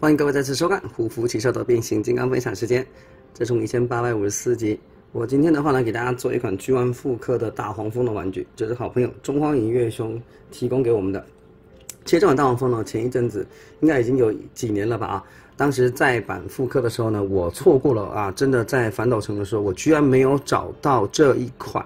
欢迎各位再次收看《虎符奇兽的变形金刚》分享时间。这是我们一千八百五十四集。我今天的话呢，给大家做一款巨玩复刻的大黄蜂的玩具，这是好朋友中荒银月兄提供给我们的。其实这款大黄蜂呢，前一阵子应该已经有几年了吧啊。当时再版复刻的时候呢，我错过了啊，真的在反斗城的时候，我居然没有找到这一款。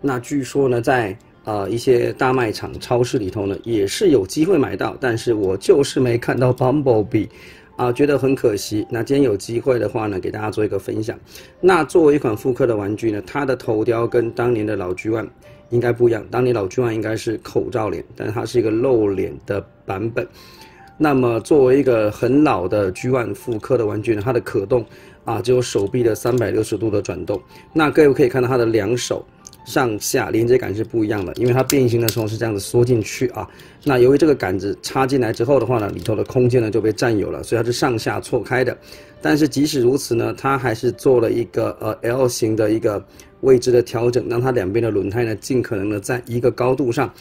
那据说呢，在呃，一些大卖场、超市里头呢，也是有机会买到，但是我就是没看到 Bumblebee，啊，觉得很可惜。那今天有机会的话呢，给大家做一个分享。那作为一款复刻的玩具呢，它的头雕跟当年的老 G One 应该不一样。当年老 G One 应该是口罩脸，但它是一个露脸的版本。那么作为一个很老的 G One 复刻的玩具呢，它的可动啊，只有手臂的三百六十度的转动。那各位可以看到它的两手。上下连接感是不一样的，因为它变形的时候是这样子缩进去啊。那由于这个杆子插进来之后的话呢，里头的空间呢就被占有了，所以它是上下错开的。但是即使如此呢，它还是做了一个呃 L 型的一个位置的调整，让它两边的轮胎呢尽可能的在一个高度上，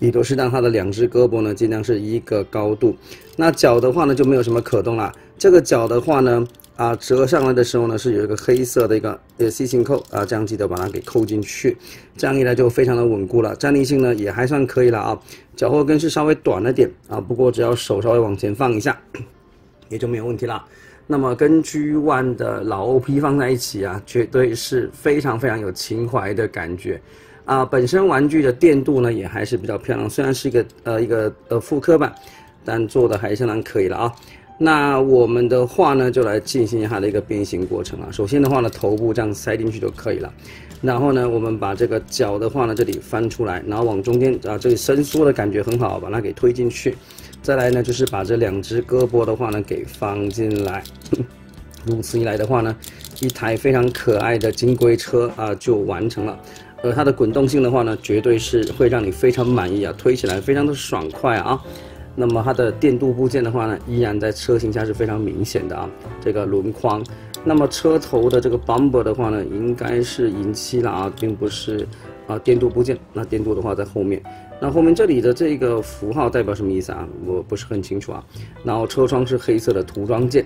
也都是让它的两只胳膊呢尽量是一个高度。那脚的话呢就没有什么可动了，这个脚的话呢。啊，折上来的时候呢，是有一个黑色的一个呃 C 型扣啊，这样记得把它给扣进去，这样一来就非常的稳固了，站立性呢也还算可以了啊。脚后跟是稍微短了点啊，不过只要手稍微往前放一下，也就没有问题了。那么跟 G One 的老 OP 放在一起啊，绝对是非常非常有情怀的感觉啊。本身玩具的电镀呢也还是比较漂亮，虽然是一个呃一个呃复刻版，但做的还相当可以了啊。那我们的话呢，就来进行它的一个变形过程啊。首先的话呢，头部这样塞进去就可以了。然后呢，我们把这个脚的话呢，这里翻出来，然后往中间啊，这里伸缩的感觉很好，把它给推进去。再来呢，就是把这两只胳膊的话呢，给放进来。如此一来的话呢，一台非常可爱的金龟车啊，就完成了。而它的滚动性的话呢，绝对是会让你非常满意啊，推起来非常的爽快啊。那么它的电镀部件的话呢，依然在车型下是非常明显的啊。这个轮框，那么车头的这个 bumper 的话呢，应该是银漆了啊，并不是啊电镀部件。那电镀的话在后面，那后面这里的这个符号代表什么意思啊？我不是很清楚啊。然后车窗是黑色的涂装件。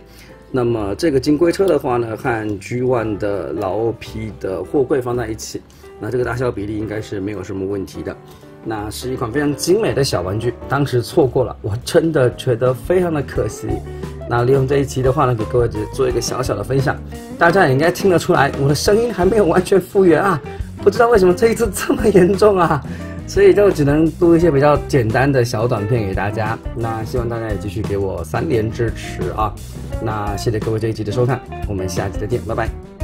那么这个金龟车的话呢，和 G ONE 的老 OP 的货柜放在一起，那这个大小比例应该是没有什么问题的。那是一款非常精美的小玩具，当时错过了，我真的觉得非常的可惜。那利用这一期的话呢，给各位做一个小小的分享。大家也应该听得出来，我的声音还没有完全复原啊，不知道为什么这一次这么严重啊，所以就只能录一些比较简单的小短片给大家。那希望大家也继续给我三连支持啊。那谢谢各位这一集的收看，我们下期再见，拜拜。